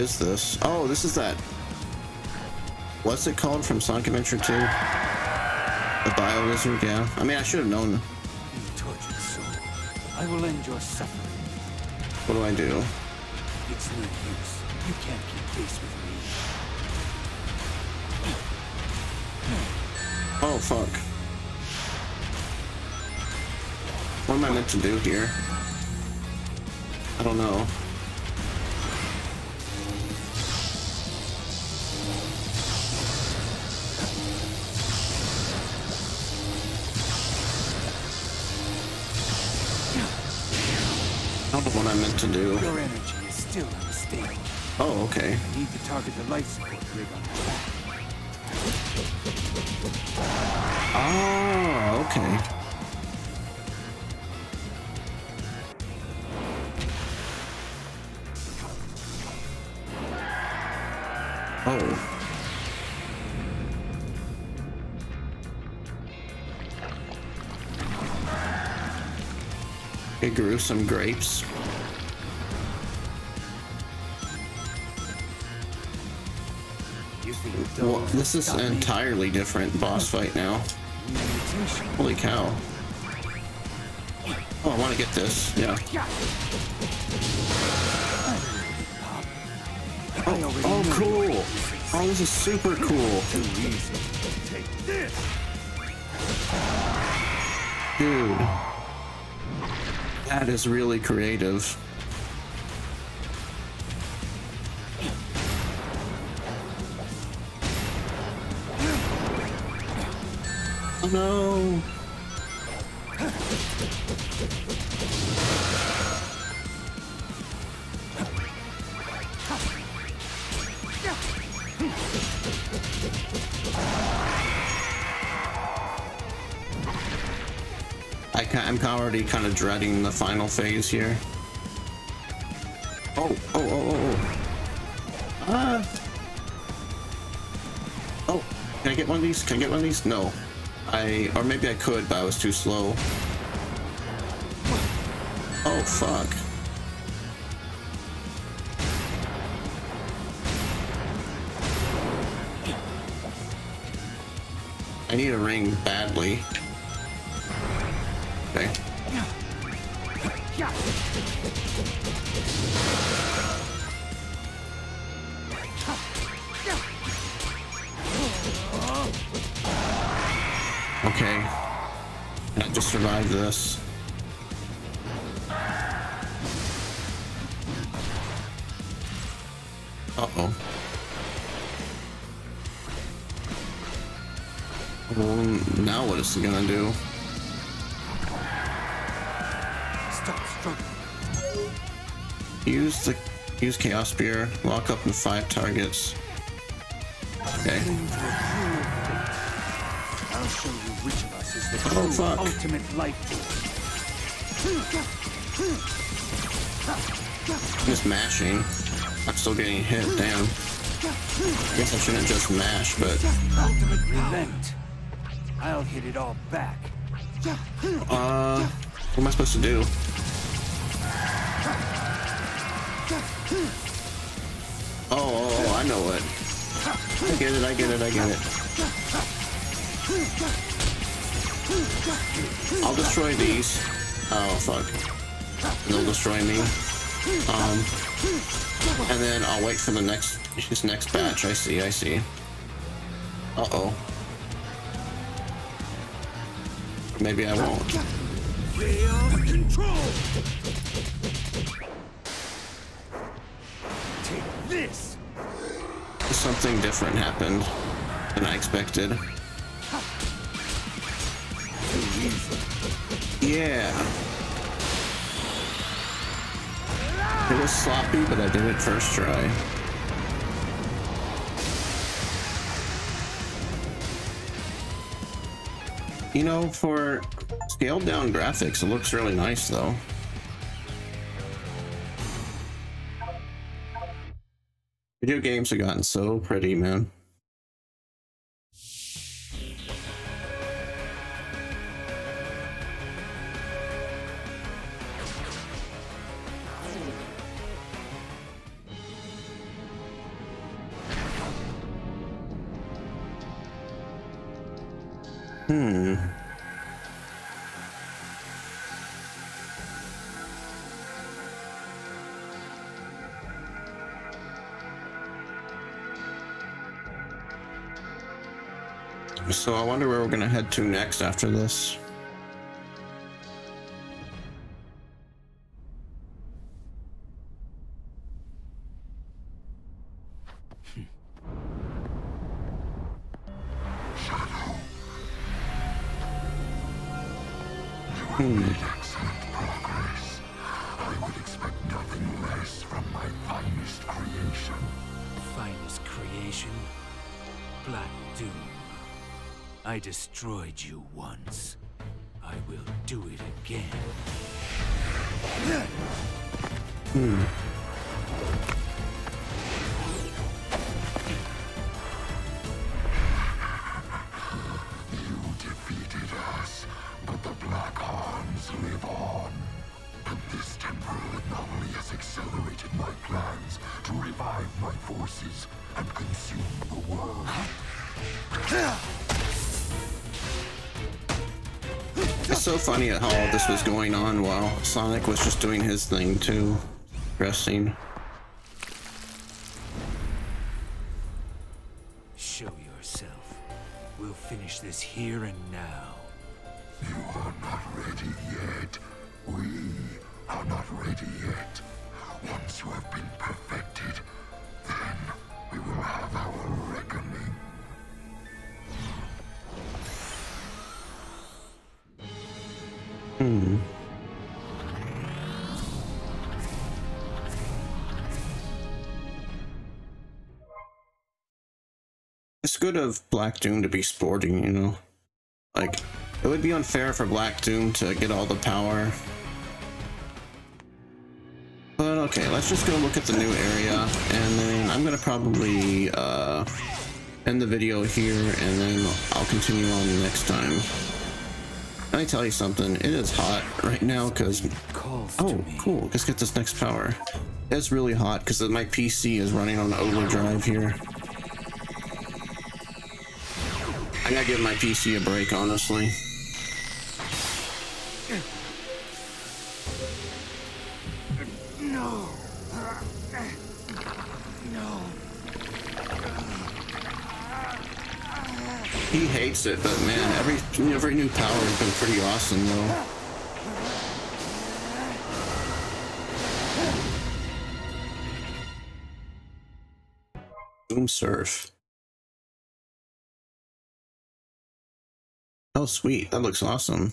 Is this? Oh, this is that. What's it called from Sonic Adventure 2? The Bio Lizard, yeah. I mean, I should have known. You tortured soul. I will end your suffering. What do I do? It's no use. You can't keep pace with me. Oh, fuck. What am I meant to do here? I don't know. Need to target the life support rig on back. Oh, ah, okay. Oh. It grew some grapes. Well, this is an entirely different boss fight now. Holy cow. Oh, I want to get this. Yeah. Oh, Oh, cool. Oh, this is super cool. Dude. That is really creative. No. I ca I'm already kind of dreading the final phase here. Oh, oh, oh, oh, oh. Ah. Oh, can I get one of these? Can I get one of these? No. I, or maybe I could, but I was too slow. Oh, fuck. I need a ring badly. This. Uh-oh. Well, now what is it gonna do? Use the use Chaos Spear. Lock up in five targets. Fuck. ultimate life force. Just mashing. I'm still getting hit. Damn. Guess I shouldn't just mash, but Ultimate Relent. I'll hit it all back. uh, what am I supposed to do? Oh, oh, oh, I know it. I get it. I get it. I get it. I'll destroy these. Oh fuck. They'll destroy me. Um, and then I'll wait for the next his next batch. I see. I see. Uh oh. Maybe I won't. Control. Take this. Something different happened than I expected. Yeah. It was sloppy, but I did it first try. You know, for scaled down graphics, it looks really nice though. Video games have gotten so pretty, man. So I wonder where we're gonna head to next after this. This was going on while Sonic was just doing his thing too. Resting. Show yourself. We'll finish this here and now. You are not ready yet. We are not ready yet. Once you have been perfected, then we will have our good of Black Doom to be sporting, you know? Like, it would be unfair for Black Doom to get all the power. But okay, let's just go look at the new area, and then I'm gonna probably, uh, end the video here, and then I'll continue on next time. Let me tell you something, it is hot right now, because Oh, cool. Let's get this next power. It's really hot because my PC is running on overdrive here. I gotta give my PC a break, honestly. No. No. He hates it, but man, every every new power has been pretty awesome though. Doom surf. Oh, sweet. That looks awesome.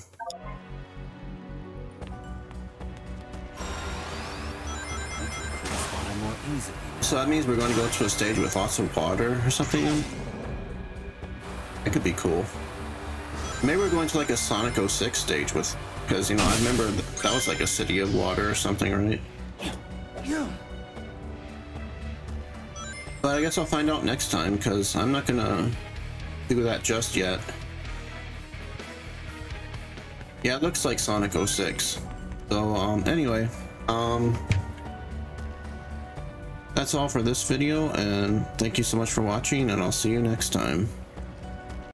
So that means we're going to go to a stage with lots of water or something? That could be cool. Maybe we're going to like a Sonic 06 stage with... Because, you know, I remember that was like a city of water or something, right? But I guess I'll find out next time, because I'm not going to do that just yet. Yeah, it looks like Sonic 06. So, um, anyway, um, that's all for this video, and thank you so much for watching, and I'll see you next time.